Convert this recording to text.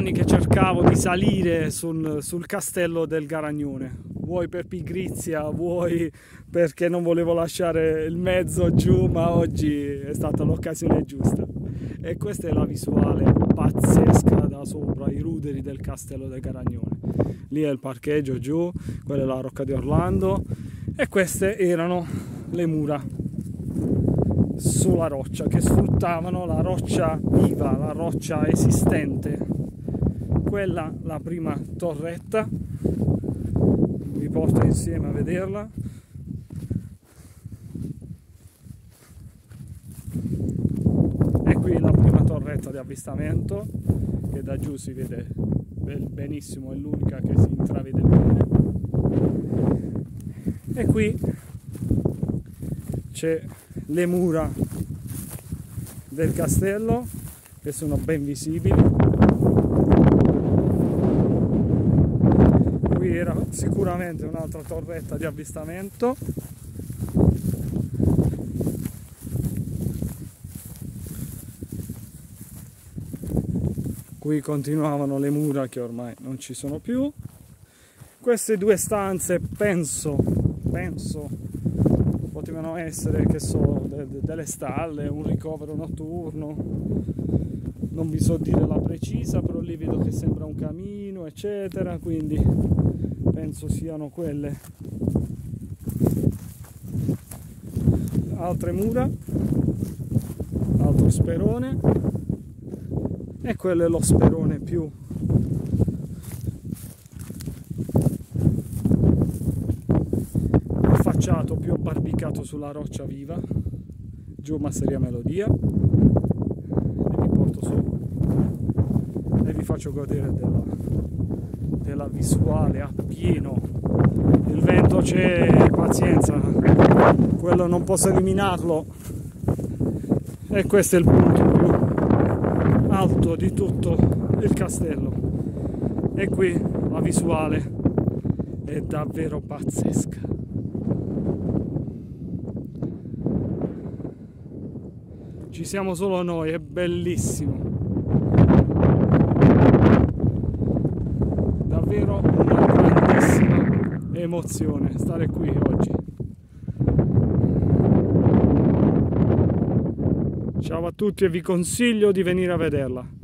anni che cercavo di salire sul, sul castello del Garagnone, vuoi per pigrizia, vuoi perché non volevo lasciare il mezzo giù, ma oggi è stata l'occasione giusta. E questa è la visuale pazzesca da sopra, i ruderi del castello del Garagnone. Lì è il parcheggio giù, quella è la rocca di Orlando e queste erano le mura sulla roccia che sfruttavano la roccia viva, la roccia esistente. Quella la prima torretta, vi porto insieme a vederla. E qui la prima torretta di avvistamento che da giù si vede benissimo, è l'unica che si intravede bene. E qui c'è le mura del castello che sono ben visibili era sicuramente un'altra torretta di avvistamento. Qui continuavano le mura che ormai non ci sono più. Queste due stanze penso penso potevano essere, che so, de, de, delle stalle, un ricovero notturno, non vi so dire la precisa, però lì vedo che sembra un camino, eccetera, quindi penso siano quelle. Altre mura, altro sperone e quello è lo sperone più affacciato più abbarbicato sulla roccia viva giù Masseria Melodia e vi porto su e vi faccio godere della, della visuale a pieno il vento c'è pazienza. Quello non posso eliminarlo. E questo è il punto più alto di tutto il castello. E qui la visuale è davvero pazzesca. Ci siamo solo noi, è bellissimo. Emozione stare qui oggi. Ciao a tutti e vi consiglio di venire a vederla.